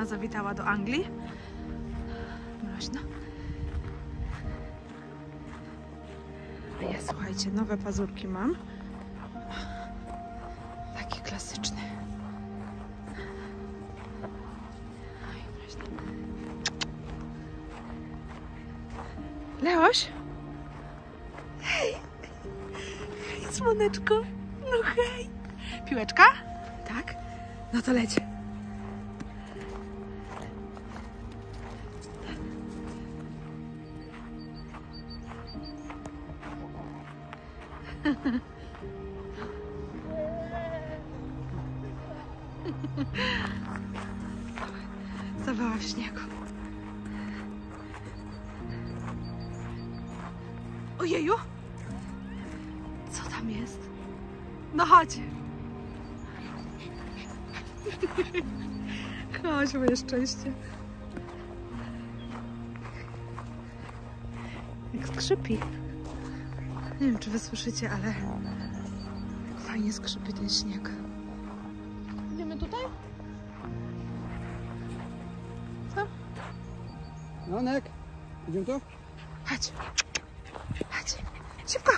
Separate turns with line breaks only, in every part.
Ona zawitała do Anglii. Mroźno. A ja słuchajcie, nowe pazurki mam. Taki klasyczny. Oj, mroźno. Leoś? Hej! Hej, słoneczko! No hej! Piłeczka? Tak? No to leć. Zabawa w śniegu. Ojeju! Co tam jest? No chodź! Chodź, moje szczęście. Jak skrzypi. Nie wiem, czy wy słyszycie, ale fajnie skrzypi ten śnieg. Idziemy tutaj? Co?
Janek, idziemy tu?
Chodź. Chodź. Szybko.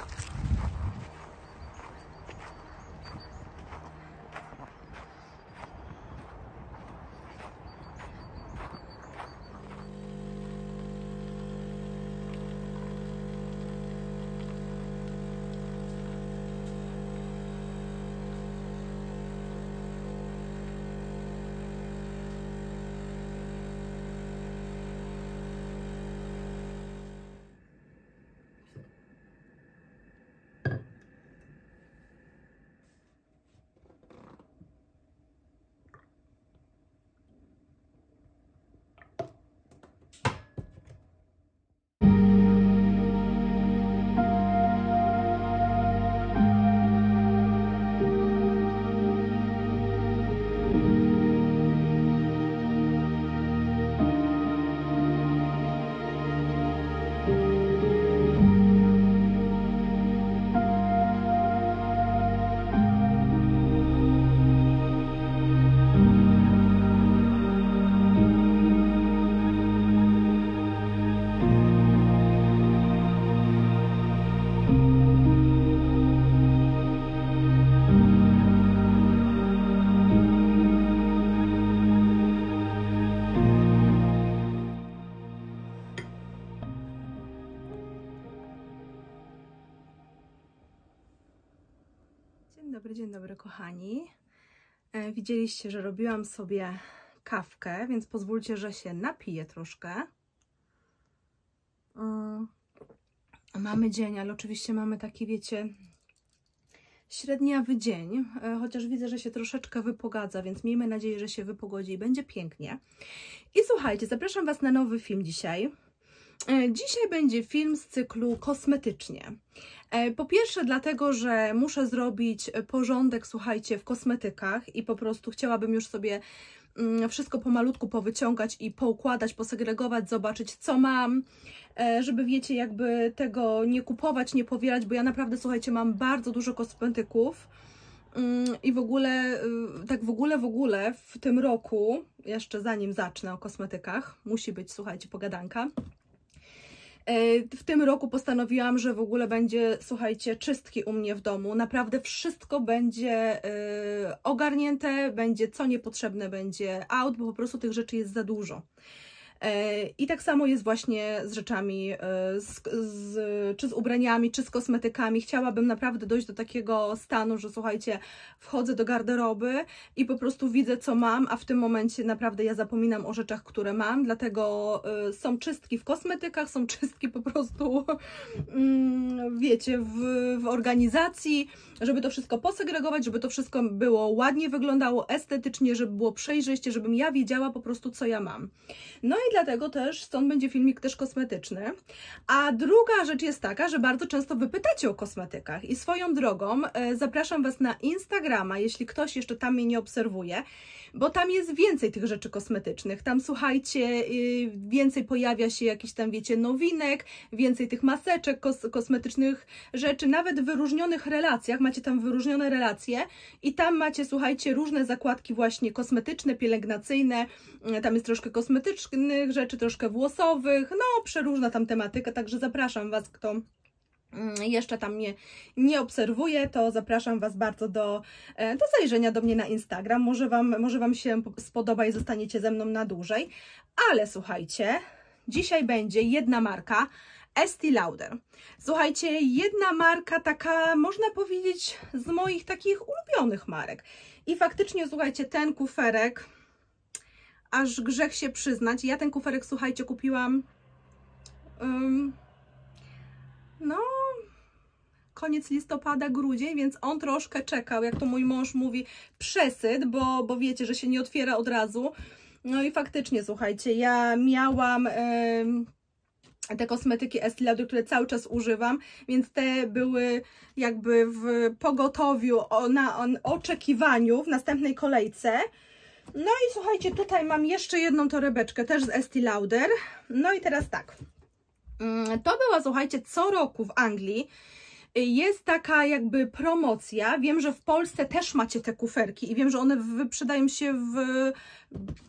Dobry, dzień dobry kochani. E, widzieliście, że robiłam sobie kawkę, więc pozwólcie, że się napiję troszkę. Mm. Mamy dzień, ale oczywiście mamy taki, wiecie, średniawy dzień, e, chociaż widzę, że się troszeczkę wypogadza, więc miejmy nadzieję, że się wypogodzi i będzie pięknie. I słuchajcie, zapraszam Was na nowy film dzisiaj. E, Dzisiaj będzie film z cyklu kosmetycznie. E, Po pierwsze, dlatego, że muszę zrobić porządek, słuchajcie, w kosmetykach i po prostu chciałabym już sobie mm, wszystko pomalutku powyciągać i poukładać, posegregować, zobaczyć, co mam, e, żeby wiecie, jakby tego nie kupować, nie powielać, bo ja naprawdę, słuchajcie, mam bardzo dużo kosmetyków. Mm, I w ogóle, y, tak w ogóle, w ogóle w tym roku, jeszcze zanim zacznę o kosmetykach, musi być, słuchajcie, pogadanka. E, W tym roku postanowiłam, że w ogóle będzie, słuchajcie, czystki u mnie w domu. Naprawdę wszystko będzie e, ogarnięte, będzie co niepotrzebne, będzie out, bo po prostu tych rzeczy jest za dużo. E, I tak samo jest właśnie z rzeczami, e, z, z, czy z ubraniami, czy z kosmetykami. Chciałabym naprawdę dojść do takiego stanu, że słuchajcie, wchodzę do garderoby i po prostu widzę, co mam, a w tym momencie naprawdę ja zapominam o rzeczach, które mam, dlatego e, są czystki w kosmetykach, są czystki po prostu, mm, wiecie, w, w organizacji, żeby to wszystko posegregować, żeby to wszystko było ładnie wyglądało, estetycznie, żeby było przejrzyście, żebym ja wiedziała po prostu, co ja mam. No i dlatego też stąd będzie filmik też kosmetyczny. A druga rzecz jest taka, że bardzo często wy pytacie o kosmetykach i swoją drogą e, zapraszam Was na Instagrama, jeśli ktoś jeszcze tam mnie nie obserwuje, bo tam jest więcej tych rzeczy kosmetycznych. Tam słuchajcie, y, więcej pojawia się jakichś tam, wiecie, nowinek, więcej tych maseczek, kos kosmetycznych rzeczy, nawet w wyróżnionych relacjach, macie tam wyróżnione relacje i tam macie, słuchajcie, różne zakładki właśnie kosmetyczne, pielęgnacyjne, y, tam jest troszkę kosmetycznych rzeczy, troszkę włosowych, no przeróżna tam tematyka, także zapraszam Was, kto Mm, jeszcze tam mnie nie obserwuję, to zapraszam Was bardzo do, e, do zajrzenia do mnie na Instagram. Może wam, może wam się spodoba i zostaniecie ze mną na dłużej. Ale słuchajcie, dzisiaj będzie jedna marka, Estee Lauder. Słuchajcie, jedna marka taka, można powiedzieć, z moich takich ulubionych marek. I faktycznie, słuchajcie, ten kuferek, aż grzech się przyznać, ja ten kuferek, słuchajcie, kupiłam... Um, no, koniec listopada, grudzień, więc on troszkę czekał, jak to mój mąż mówi, przesyt, bo, bo wiecie, że się nie otwiera od razu. No i faktycznie, słuchajcie, ja miałam... Yy, te kosmetyki Estee które cały czas używam, więc te były jakby w pogotowiu, na oczekiwaniu w następnej kolejce. No i słuchajcie, tutaj mam jeszcze jedną torebeczkę, też z Estee Lauder. No i teraz tak, mm, to była, słuchajcie, co roku w Anglii jest taka jakby promocja. Wiem, że w Polsce też macie te kuferki i wiem, że one wyprzedają się w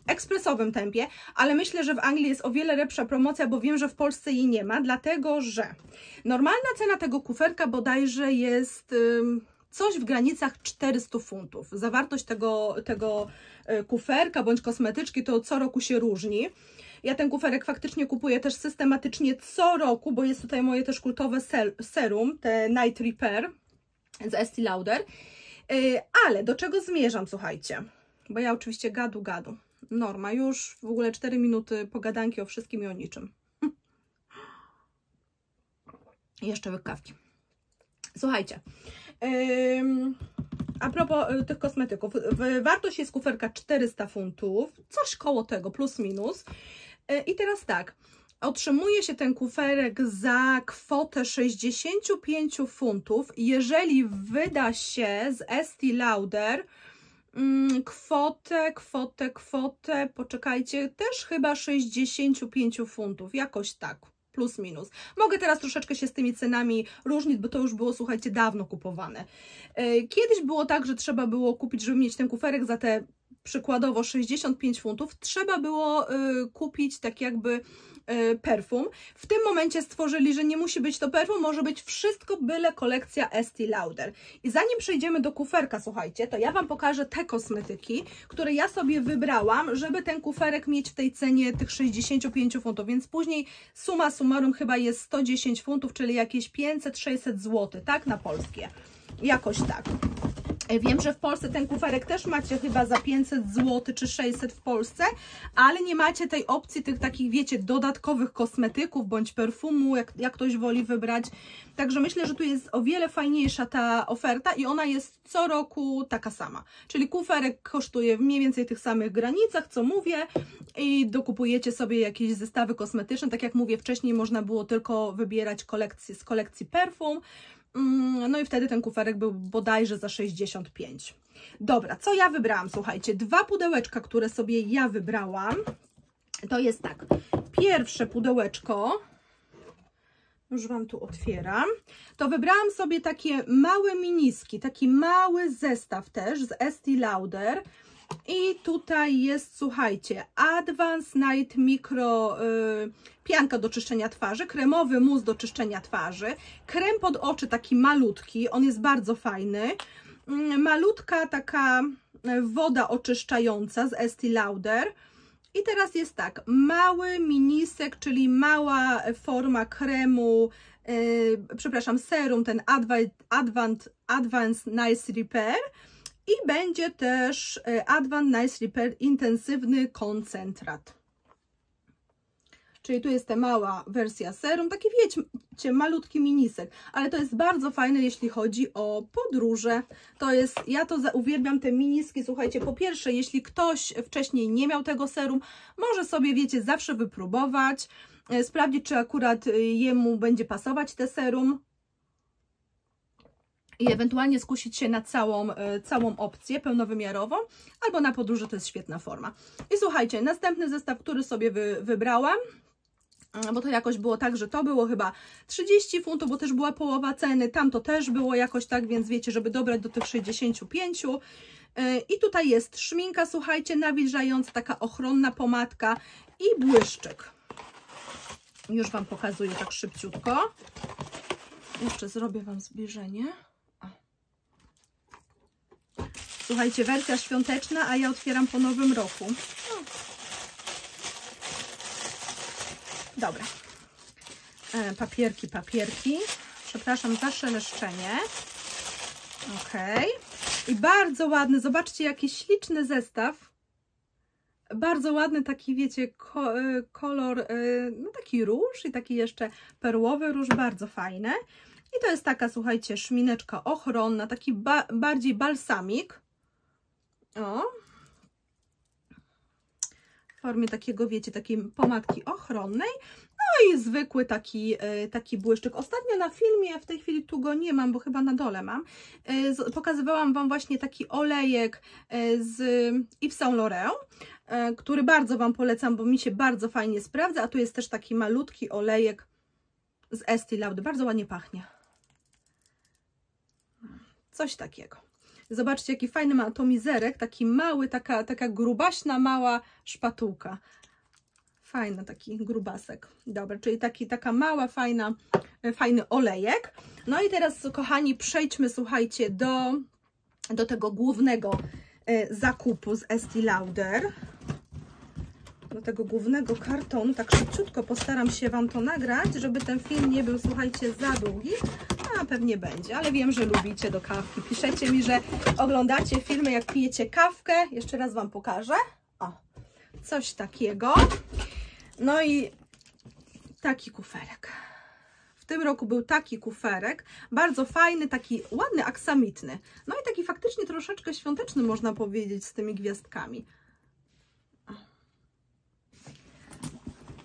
ekspresowym tempie, ale myślę, że w Anglii jest o wiele lepsza promocja, bo wiem, że w Polsce jej nie ma, dlatego że normalna cena tego kuferka bodajże jest coś w granicach 400 funtów. Zawartość tego, tego e, kuferka bądź kosmetyczki to co roku się różni. Ja ten kuferek faktycznie kupuję też systematycznie co roku, bo jest tutaj moje też kultowe serum, te Night Repair z Estee Lauder. Y, ale do czego zmierzam, słuchajcie? Bo ja oczywiście gadu gadu. Norma, już w ogóle 4 minuty pogadanki o wszystkim i o niczym. Jeszcze wykawki. Słuchajcie, a propos y, tych kosmetyków, wartość jest kuferka 400 funtów, coś koło tego, plus minus. E, I teraz tak, otrzymuje się ten kuferek za kwotę 65 funtów, jeżeli wyda się z Estee Lauder mm, kwotę, kwotę, kwotę, poczekajcie, też chyba 65 funtów, jakoś tak plus minus. Mogę teraz troszeczkę się z tymi cenami różnić, bo to już było, słuchajcie, dawno kupowane. E, kiedyś było tak, że trzeba było kupić, żeby mieć ten kuferek za te przykładowo 65 funtów, trzeba było y, kupić tak jakby perfum. W tym momencie stworzyli, że nie musi być to perfum, może być wszystko, byle kolekcja Estee Lauder. I zanim przejdziemy do kuferka, słuchajcie, to ja Wam pokażę te kosmetyki, które ja sobie wybrałam, żeby ten kuferek mieć w tej cenie tych 65 funtów, więc później suma summarum chyba jest 110 funtów, czyli jakieś 500-600 zł, tak, na polskie. Jakoś tak. E, wiem, że w Polsce ten kuferek też macie chyba za 500 zł czy 600 w Polsce, ale nie macie tej opcji tych takich, wiecie, dodatkowych kosmetyków bądź perfumu, jak, jak ktoś woli wybrać. Także myślę, że tu jest o wiele fajniejsza ta oferta i ona jest co roku taka sama. Czyli kuferek kosztuje w mniej więcej tych samych granicach, co mówię i dokupujecie sobie jakieś zestawy kosmetyczne. Tak jak mówię wcześniej, można było tylko wybierać kolekcję z kolekcji perfum, no i wtedy ten kuferek był bodajże za 65. Dobra, co ja wybrałam? Słuchajcie, dwa pudełeczka, które sobie ja wybrałam, to jest tak. Pierwsze pudełeczko, już Wam tu otwieram, to wybrałam sobie takie małe miniski, taki mały zestaw też z Estee Lauder. I tutaj jest, słuchajcie, Advanced Night Micro y, pianka do czyszczenia twarzy, kremowy mus do czyszczenia twarzy, krem pod oczy taki malutki, on jest bardzo fajny, y, malutka taka woda oczyszczająca z Estee Lauder. I teraz jest tak, mały minisek, czyli mała forma kremu, yy, przepraszam, serum, ten Advanced, Advanced Nice Repair, i będzie też e, Advanced Nice Repair intensywny koncentrat. Czyli tu jest ta mała wersja serum, taki wiecie, malutki minisek, ale to jest bardzo fajne, jeśli chodzi o podróże. To jest, ja to uwielbiam te miniski, słuchajcie, po pierwsze, jeśli ktoś wcześniej nie miał tego serum, może sobie, wiecie, zawsze wypróbować, e, sprawdzić, czy akurat e, jemu będzie pasować te serum i ewentualnie skusić się na całą, e, całą opcję pełnowymiarową, albo na podróże to jest świetna forma. I słuchajcie, następny zestaw, który sobie wy, wybrałam, e, bo to jakoś było tak, że to było chyba 30 funtów, bo też była połowa ceny, tam to też było jakoś tak, więc wiecie, żeby dobrać do tych 65. E, I tutaj jest szminka, słuchajcie, nawilżająca, taka ochronna pomadka i błyszczyk. Już Wam pokazuję tak szybciutko. Jeszcze zrobię Wam zbliżenie. Słuchajcie, wersja świąteczna, a ja otwieram po nowym roku. Dobra. E, papierki, papierki. Przepraszam za szeleszczenie. Ok. I bardzo ładny, zobaczcie jaki śliczny zestaw. Bardzo ładny taki, wiecie, ko e, kolor, e, no taki róż i taki jeszcze perłowy róż, bardzo fajne. I to jest taka, słuchajcie, szmineczka ochronna, taki ba bardziej balsamik. O. W formie takiego, wiecie, takiej pomadki ochronnej. No i zwykły taki, e, taki błyszczyk. Ostatnio na filmie, w tej chwili tu go nie mam, bo chyba na dole mam, e, pokazywałam Wam właśnie taki olejek e, z Yves Saint Laurent, który bardzo Wam polecam, bo mi się bardzo fajnie sprawdza, a tu jest też taki malutki olejek z Estee Lauder. Bardzo ładnie pachnie. Coś takiego. Zobaczcie, jaki fajny ma atomizerek, taki mały, taka, taka grubaśna, mała szpatułka. Fajny taki grubasek. Dobra, czyli taki, taka mała, fajna, fajny olejek. No i teraz, kochani, przejdźmy, słuchajcie, do, do tego głównego e, zakupu z Estee Lauder. Do tego głównego kartonu. Tak szybciutko postaram się Wam to nagrać, żeby ten film nie był, słuchajcie, za długi a pewnie będzie, ale wiem, że lubicie do kawki. Piszecie mi, że oglądacie filmy, jak pijecie kawkę. Jeszcze raz Wam pokażę. O, coś takiego. No i taki kuferek. W tym roku był taki kuferek, bardzo fajny, taki ładny, aksamitny. No i taki faktycznie troszeczkę świąteczny, można powiedzieć, z tymi gwiazdkami.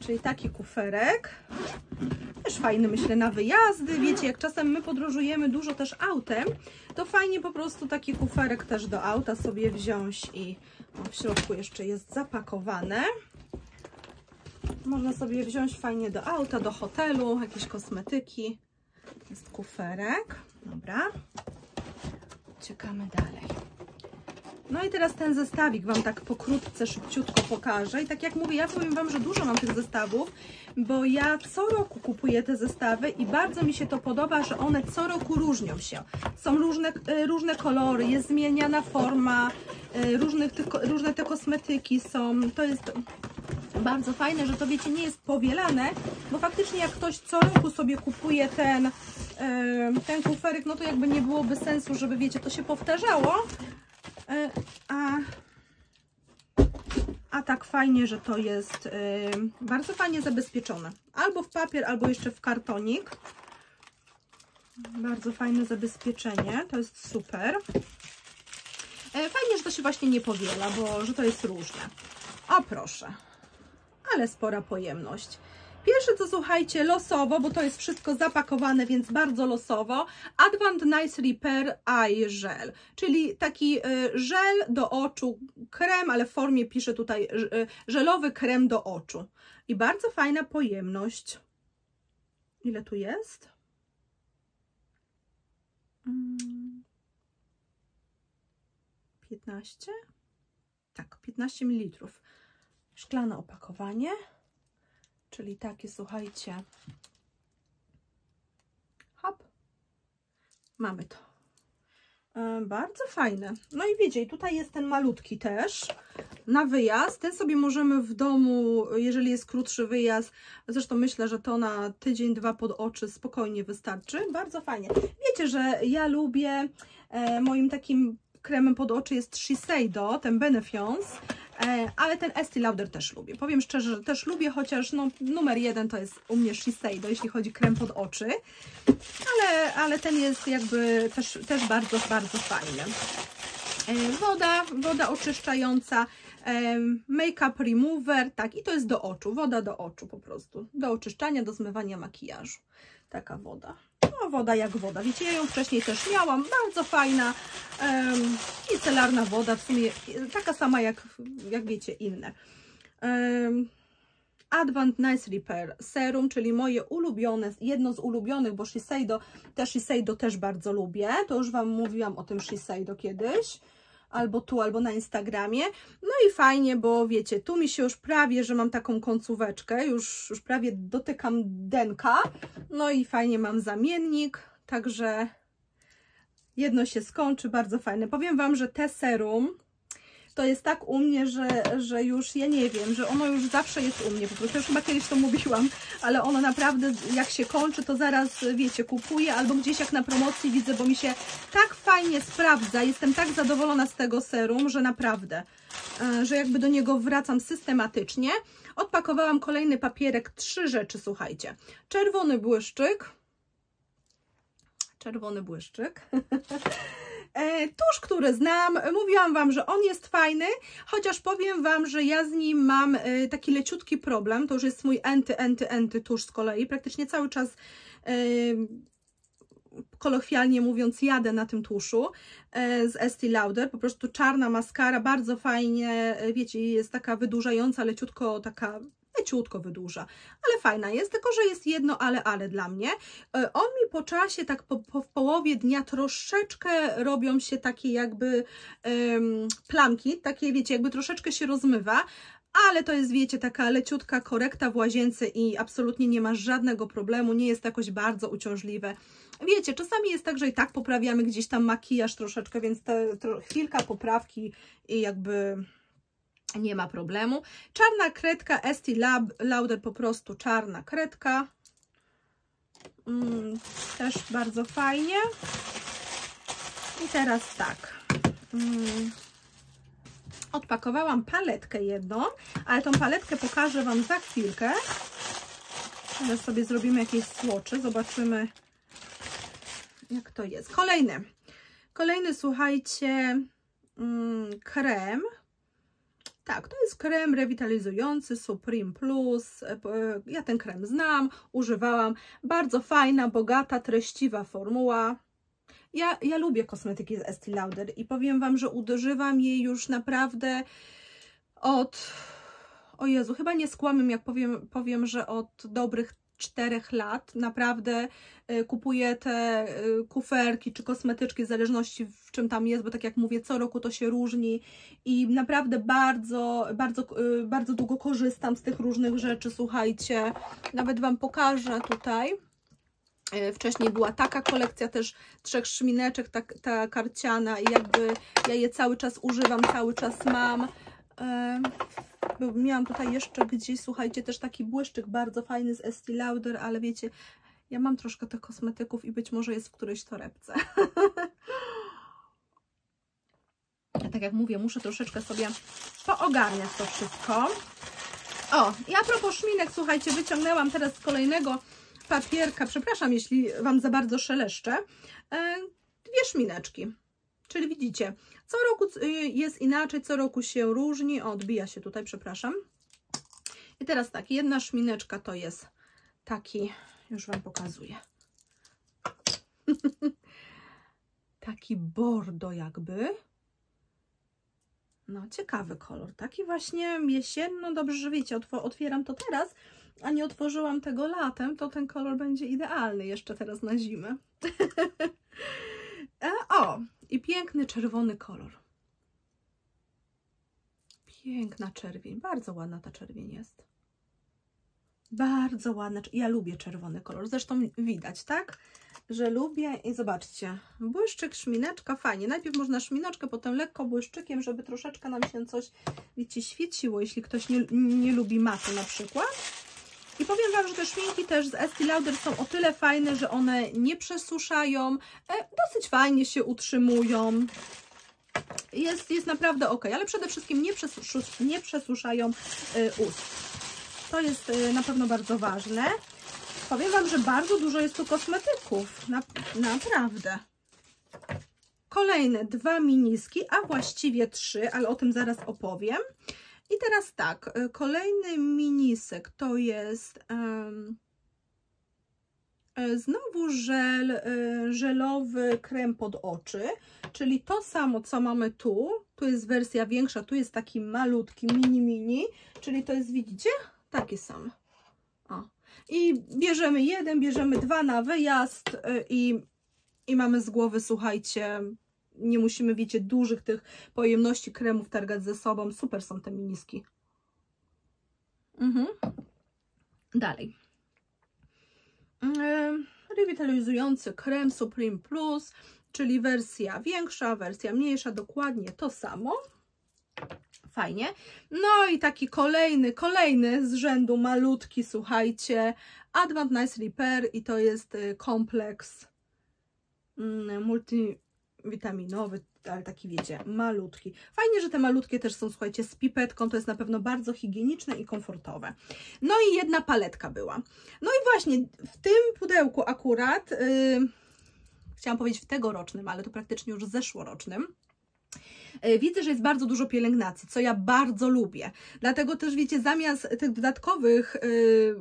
Czyli taki kuferek też fajny, myślę, na wyjazdy. Wiecie, jak czasem my podróżujemy dużo też autem, to fajnie po prostu taki kuferek też do auta sobie wziąć i o, w środku jeszcze jest zapakowane. Można sobie wziąć fajnie do auta, do hotelu, jakieś kosmetyki. Jest kuferek. Dobra. Uciekamy dalej. No i teraz ten zestawik Wam tak pokrótce, szybciutko pokażę. I tak jak mówię, ja powiem Wam, że dużo mam tych zestawów, bo ja co roku kupuję te zestawy i bardzo mi się to podoba, że one co roku różnią się. Są różne, e, różne kolory, jest zmieniana forma, e, różnych, różne te kosmetyki są. To jest bardzo fajne, że to wiecie, nie jest powielane, bo faktycznie jak ktoś co roku sobie kupuje ten, e, ten kuferek, no to jakby nie byłoby sensu, żeby wiecie, to się powtarzało, a, a tak fajnie, że to jest e, bardzo fajnie zabezpieczone. Albo w papier, albo jeszcze w kartonik. Bardzo fajne zabezpieczenie, to jest super. E, fajnie, że to się właśnie nie powiela, bo że to jest różne. O proszę, ale spora pojemność. Pierwsze to słuchajcie, losowo, bo to jest wszystko zapakowane, więc bardzo losowo. Advanced Nice Repair Eye Gel, czyli taki y, żel do oczu, krem, ale w formie piszę tutaj y, żelowy krem do oczu. I bardzo fajna pojemność. Ile tu jest? Hmm. 15? Tak, 15 ml. Szklane opakowanie czyli takie, słuchajcie, hop, mamy to. E, bardzo fajne. No i wiecie, tutaj jest ten malutki też na wyjazd. Ten sobie możemy w domu, jeżeli jest krótszy wyjazd, zresztą myślę, że to na tydzień, dwa pod oczy spokojnie wystarczy. Bardzo fajnie. Wiecie, że ja lubię, e, moim takim kremem pod oczy jest Shiseido, ten Benefiance ale ten Estee Lauder też lubię. Powiem szczerze, że też lubię, chociaż no, numer jeden to jest u mnie Shiseido, jeśli chodzi krem pod oczy. Ale, ale ten jest jakby też, też bardzo, bardzo fajny. E, woda, woda oczyszczająca, e, make-up remover, tak, i to jest do oczu, woda do oczu po prostu, do oczyszczania, do zmywania makijażu. Taka woda. No, woda jak woda. Wiecie, ja ją wcześniej też miałam, bardzo fajna, um, woda, w sumie taka sama jak, jak wiecie, inne. Um, Nice Repair Serum, czyli moje ulubione, jedno z ulubionych, bo Shiseido, też Shiseido też bardzo lubię. To już Wam mówiłam o tym Shiseido kiedyś albo tu, albo na Instagramie. No i fajnie, bo wiecie, tu mi się już prawie, że mam taką końcóweczkę, już, już prawie dotykam denka. No i fajnie mam zamiennik, także jedno się skończy, bardzo fajne. Powiem Wam, że te serum to jest tak u mnie, że, że już ja nie wiem, że ono już zawsze jest u mnie, po prostu już chyba kiedyś to mówiłam, ale ono naprawdę jak się kończy, to zaraz wiecie, kupuję albo gdzieś jak na promocji widzę, bo mi się tak fajnie sprawdza, jestem tak zadowolona z tego serum, że naprawdę, e, że jakby do niego wracam systematycznie. Odpakowałam kolejny papierek, trzy rzeczy, słuchajcie. Czerwony błyszczyk, czerwony błyszczyk. E, tusz, który znam, mówiłam Wam, że on jest fajny, chociaż powiem Wam, że ja z nim mam e, taki leciutki problem, to już jest mój enty, enty, enty tusz z kolei, praktycznie cały czas e, kolokwialnie mówiąc, jadę na tym tuszu z Estee Lauder, po prostu czarna maskara, bardzo fajnie, wiecie, jest taka wydłużająca, leciutko taka leciutko wydłuża, ale fajna jest, tylko że jest jedno ale, ale dla mnie. E, on mi po czasie, tak po, po w połowie dnia troszeczkę robią się takie jakby um, plamki, takie wiecie, jakby troszeczkę się rozmywa, ale to jest, wiecie, taka leciutka korekta w łazience i absolutnie nie ma żadnego problemu, nie jest jakoś bardzo uciążliwe. Wiecie, czasami jest tak, że i tak poprawiamy gdzieś tam makijaż troszeczkę, więc te, to chwilka poprawki i jakby nie ma problemu. Czarna kredka Estee Lauder, po prostu czarna kredka. Mm, też bardzo fajnie. I teraz tak. Mm, odpakowałam paletkę jedną, ale tą paletkę pokażę Wam za chwilkę. Teraz sobie zrobimy jakieś słocze, zobaczymy jak to jest. Kolejny. Kolejny, słuchajcie, mm, krem tak, to jest krem rewitalizujący Supreme Plus. E, ja ten krem znam, używałam. Bardzo fajna, bogata, treściwa formuła. Ja, ja lubię kosmetyki z Estee Lauder i powiem Wam, że używam jej już naprawdę od... O Jezu, chyba nie skłamym, jak powiem, powiem że od dobrych czterech lat. Naprawdę y, kupuję te y, kuferki czy kosmetyczki w zależności w czym tam jest, bo tak jak mówię, co roku to się różni i naprawdę bardzo, bardzo, y, bardzo długo korzystam z tych różnych rzeczy, słuchajcie, nawet Wam pokażę tutaj. Wcześniej była taka kolekcja też trzech szmineczek, ta, ta karciana i jakby ja je cały czas używam, cały czas mam miałam tutaj jeszcze gdzieś, słuchajcie, też taki błyszczyk bardzo fajny z Estee Lauder, ale wiecie, ja mam troszkę tych kosmetyków i być może jest w którejś torebce. tak jak mówię, muszę troszeczkę sobie poogarniać to wszystko. O, i a propos szminek, słuchajcie, wyciągnęłam teraz z kolejnego papierka, przepraszam, jeśli Wam za bardzo szeleszczę, e, dwie szmineczki. Czyli widzicie, co roku y, jest inaczej, co roku się różni. O, odbija się tutaj, przepraszam. I teraz tak, jedna szmineczka to jest taki, już Wam pokazuję. taki bordo jakby. No, ciekawy kolor. Taki właśnie jesienno. Dobrze, że wiecie, otwieram to teraz, a nie otworzyłam tego latem, to ten kolor będzie idealny jeszcze teraz na zimę. E, o, i piękny czerwony kolor. Piękna czerwień. Bardzo ładna ta czerwień jest. Bardzo ładna. Ja lubię czerwony kolor. Zresztą widać, tak? Że lubię. I zobaczcie. Błyszczyk, szmineczka. Fajnie. Najpierw można szmineczkę, potem lekko błyszczykiem, żeby troszeczkę nam się coś, wiecie, świeciło, jeśli ktoś nie, nie lubi maty na przykład. I powiem Wam, że te szminki też z Estee Lauder są o tyle fajne, że one nie przesuszają, e, dosyć fajnie się utrzymują. jest, jest naprawdę ok, ale przede wszystkim nie, przesuszu, nie przesuszają y, ust. To jest y, na pewno bardzo ważne. Powiem Wam, że bardzo dużo jest tu kosmetyków. Na, naprawdę. Kolejne dwa miniski, a właściwie trzy, ale o tym zaraz opowiem. I teraz tak, y, kolejny minisek to jest um, znowu żel, y, żelowy krem pod oczy, czyli to samo, co mamy tu. Tu jest wersja większa, tu jest taki malutki, mini, mini, czyli to jest, widzicie? Taki sam. O. I bierzemy jeden, bierzemy dwa na wyjazd i, i mamy z głowy, słuchajcie, nie musimy, wiecie, dużych tych pojemności kremów targać ze sobą. Super są te miniski. Mhm. Dalej. Rewitalizujący krem Supreme Plus, czyli wersja większa, wersja mniejsza, dokładnie to samo. Fajnie. No i taki kolejny, kolejny z rzędu malutki, słuchajcie, Advanced Nice Repair i to jest y, kompleks mm, multivitaminowy, ale taki wiecie, malutki. Fajnie, że te malutkie też są, słuchajcie, z pipetką, to jest na pewno bardzo higieniczne i komfortowe. No i jedna paletka była. No i właśnie w tym pudełku akurat, yy, chciałam powiedzieć w tegorocznym, ale to praktycznie już zeszłorocznym, yy, Widzę, że jest bardzo dużo pielęgnacji, co ja bardzo lubię. Dlatego też, wiecie, zamiast tych dodatkowych yy,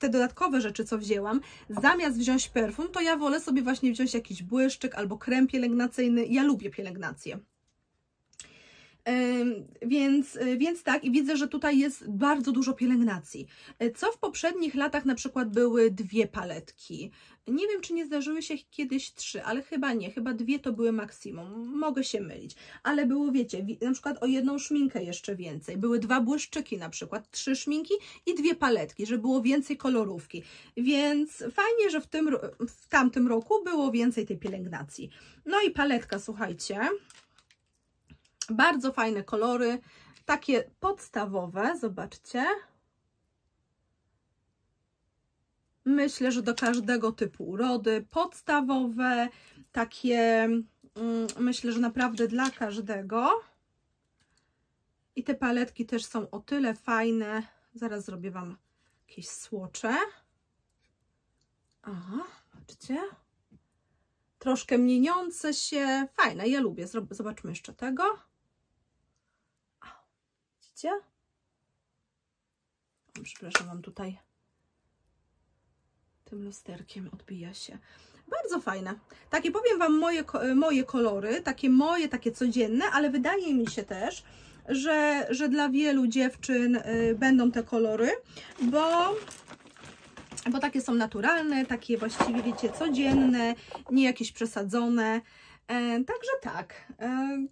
te dodatkowe rzeczy, co wzięłam, zamiast wziąć perfum, to ja wolę sobie właśnie wziąć jakiś błyszczyk albo krem pielęgnacyjny. Ja lubię pielęgnację. Więc, więc tak, i widzę, że tutaj jest bardzo dużo pielęgnacji. Y, co w poprzednich latach na przykład były dwie paletki. Nie wiem, czy nie zdarzyły się kiedyś trzy, ale chyba nie, chyba dwie to były maksimum. Mogę się mylić, ale było, wiecie, na przykład o jedną szminkę jeszcze więcej. Były dwa błyszczyki na przykład, trzy szminki i dwie paletki, żeby było więcej kolorówki. Więc fajnie, że w, tym, w tamtym roku było więcej tej pielęgnacji. No i paletka, słuchajcie, bardzo fajne kolory, takie podstawowe, zobaczcie. Myślę, że do każdego typu urody, podstawowe, takie, mm, myślę, że naprawdę dla każdego. I te paletki też są o tyle fajne. Zaraz zrobię Wam jakieś słocze. Aha, zobaczcie. Troszkę mieniące się. Fajne, ja lubię. Zobaczmy jeszcze tego. Widzicie? Przepraszam, mam tutaj tym lusterkiem odbija się. Bardzo fajne. Takie powiem Wam moje, moje kolory, takie moje, takie codzienne, ale wydaje mi się też, że, że dla wielu dziewczyn y, będą te kolory, bo bo takie są naturalne, takie właściwie, wiecie, codzienne, nie jakieś przesadzone. E, także tak, e,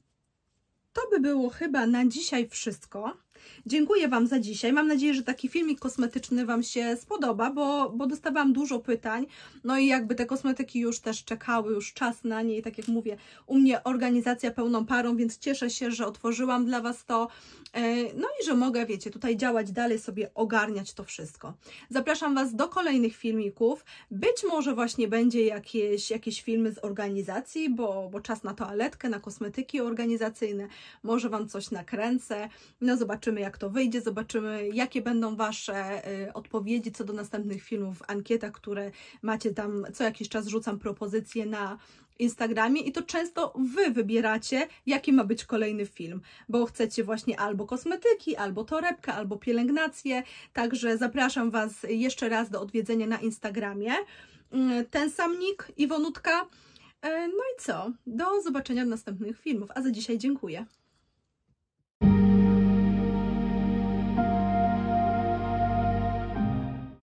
to by było chyba na dzisiaj wszystko. Dziękuję Wam za dzisiaj. Mam nadzieję, że taki filmik kosmetyczny Wam się spodoba, bo, bo dostawałam dużo pytań. No i jakby te kosmetyki już też czekały, już czas na nie. I tak jak mówię, u mnie organizacja pełną parą, więc cieszę się, że otworzyłam dla Was to. E, no i że mogę, wiecie, tutaj działać dalej, sobie ogarniać to wszystko. Zapraszam Was do kolejnych filmików. Być może właśnie będzie jakieś, jakieś filmy z organizacji, bo, bo czas na toaletkę, na kosmetyki organizacyjne. Może Wam coś nakręcę. No zobaczymy, jak to wyjdzie, zobaczymy, jakie będą Wasze y, odpowiedzi co do następnych filmów w ankietach, które macie tam, co jakiś czas rzucam propozycje na Instagramie i to często Wy wybieracie, jaki ma być kolejny film, bo chcecie właśnie albo kosmetyki, albo torebkę, albo pielęgnację, także zapraszam Was jeszcze raz do odwiedzenia na Instagramie. Mm, ten sam nick, Iwonutka. E, no i co? Do zobaczenia w następnych filmów, a za dzisiaj dziękuję.